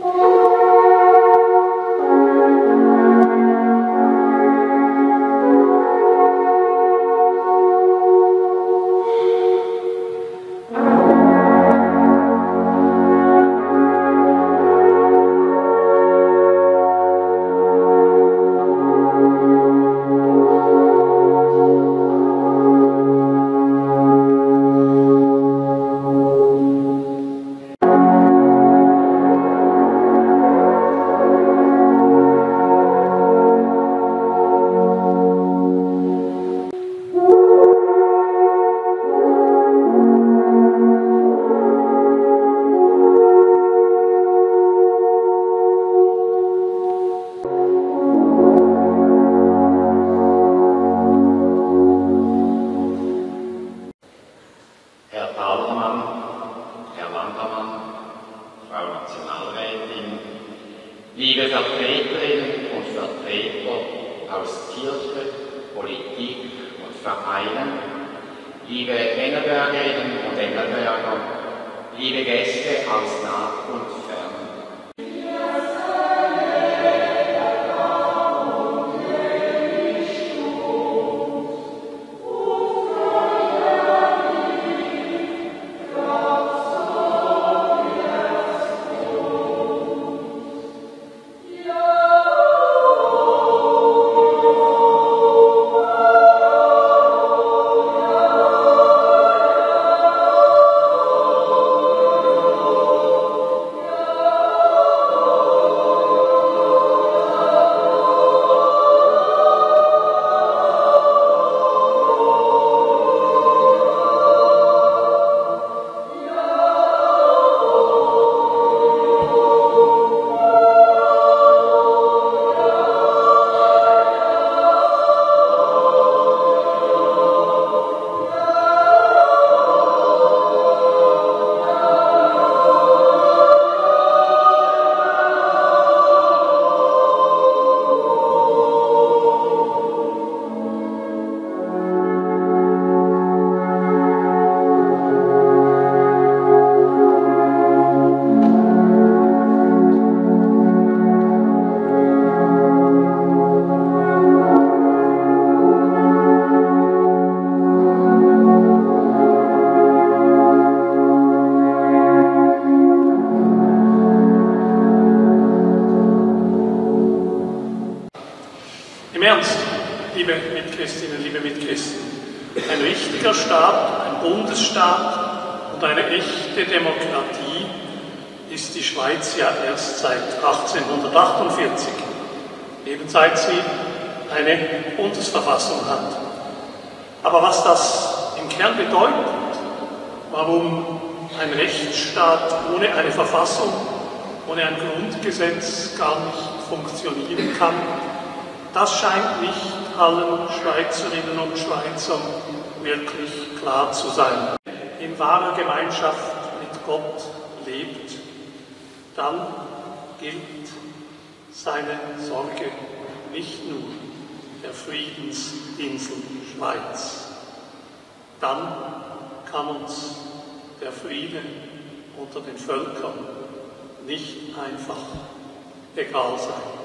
Música Vertreter aus Kirche, Politik und Vereinen, liebe Engelbergerinnen und Engelberger, liebe Gäste aus nah und Rechtsstaat und eine echte Demokratie ist die Schweiz ja erst seit 1848, eben seit sie eine Bundesverfassung hat. Aber was das im Kern bedeutet, warum ein Rechtsstaat ohne eine Verfassung, ohne ein Grundgesetz gar nicht funktionieren kann, das scheint nicht allen Schweizerinnen und Schweizern wirklich klar zu sein wahrer Gemeinschaft mit Gott lebt, dann gilt seine Sorge nicht nur der Friedensinsel Schweiz. Dann kann uns der Friede unter den Völkern nicht einfach egal sein.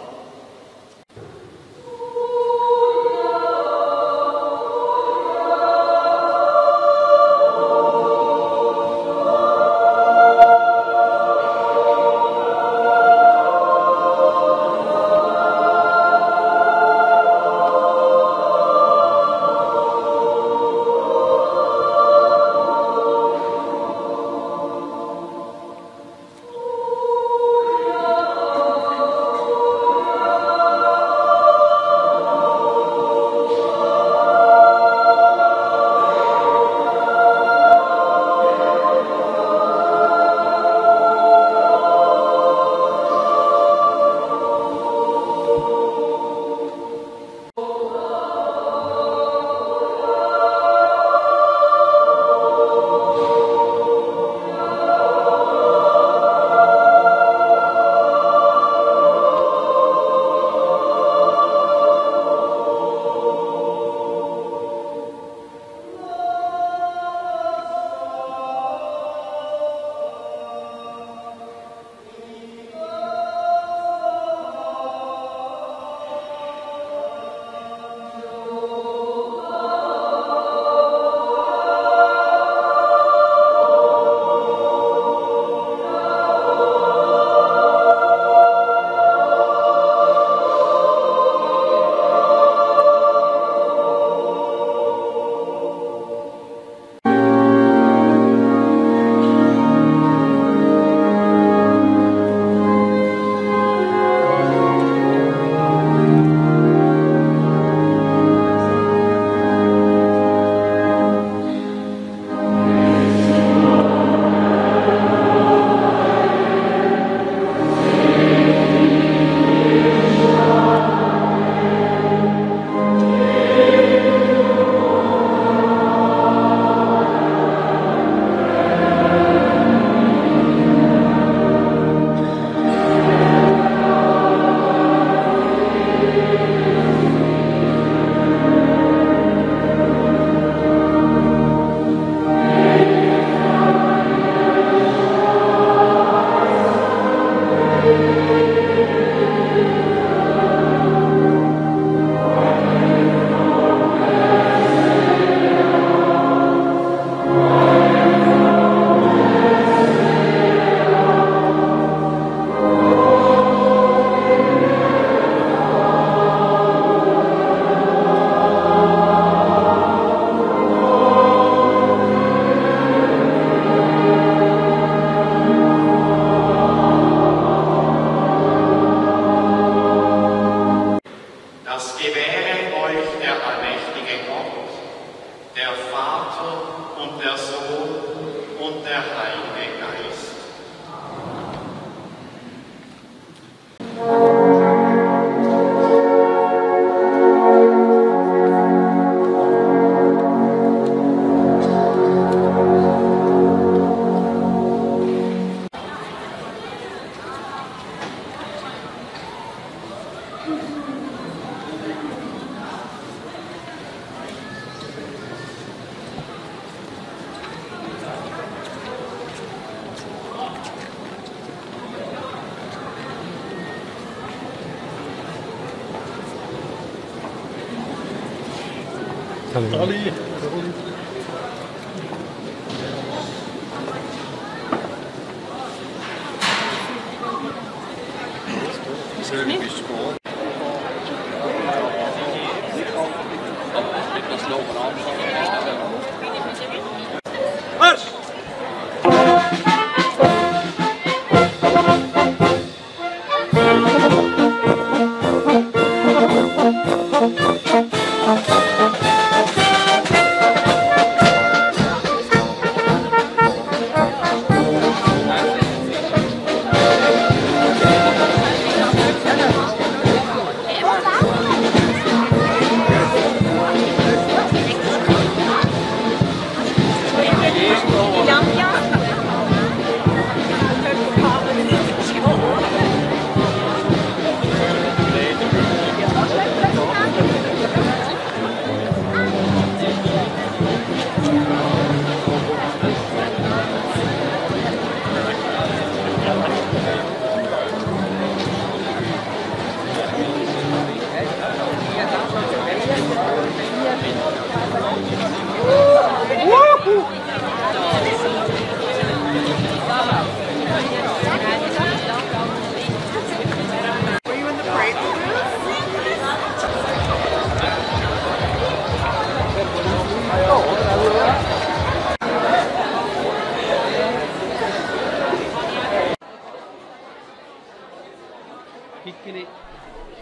大鲤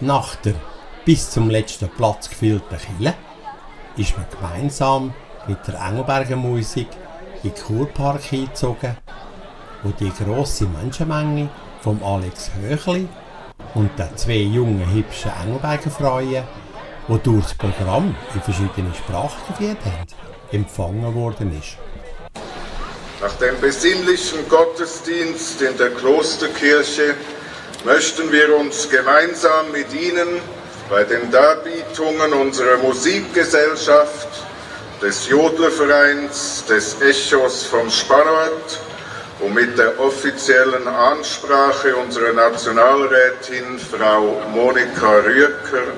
Nach der bis zum letzten Platz gefüllten Kille ist man gemeinsam mit der Engelberger Musik in den Kurpark eingezogen, wo die grosse Menschenmenge vom Alex Höchli und den zwei jungen hübschen Engelberger Freuen, die durch das Programm in verschiedene Sprachgebiete haben, empfangen worden ist. Nach dem besinnlichen Gottesdienst in der Klosterkirche möchten wir uns gemeinsam mit Ihnen bei den Darbietungen unserer Musikgesellschaft, des Jodlervereins, des Echos vom Sparrort und mit der offiziellen Ansprache unserer Nationalrätin Frau Monika Rüecker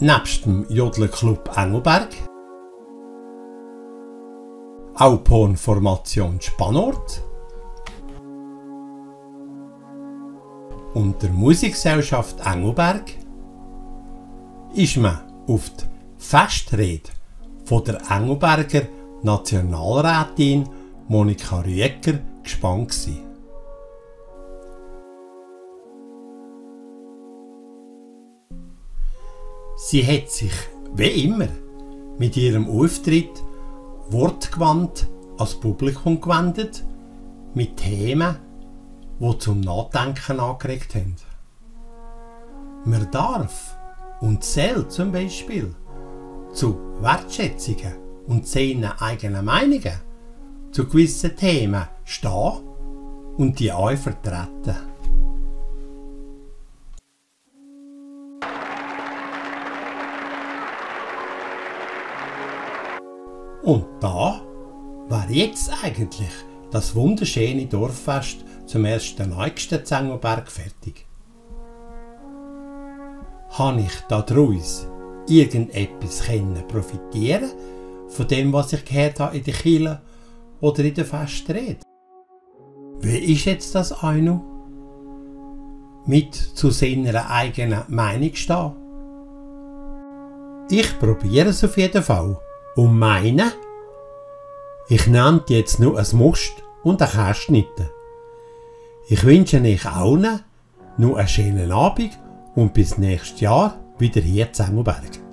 Nebst dem Jodlerclub Engelberg Alphorn-Formation Spanort und der Musikgesellschaft Engelberg ist man auf die Festrede von der Engelberger Nationalrätin Monika Rüecker gespannt gewesen. Sie hat sich, wie immer, mit ihrem Auftritt wortgewandt ans Publikum gewendet, mit Themen, die zum Nachdenken angeregt haben. Man darf und soll zum Beispiel zu Wertschätzungen und seinen eigenen Meinungen zu gewissen Themen stehen und die auch vertreten. Und da wäre jetzt eigentlich das wunderschöne Dorffest zum ersten nächsten Zengelberg fertig. Habe ich daraus irgendetwas können profitieren von dem, was ich gehört habe in der Kirche oder in der Festrede? Wie ist jetzt das eine? Mit zu seiner eigenen Meinung stehen? Ich probiere es auf jeden Fall und meine, ich nehme jetzt nur ein Must und ein Kästschnitten. Ich wünsche euch allen noch einen schönen Abend und bis nächstes Jahr wieder hier in Engelberg.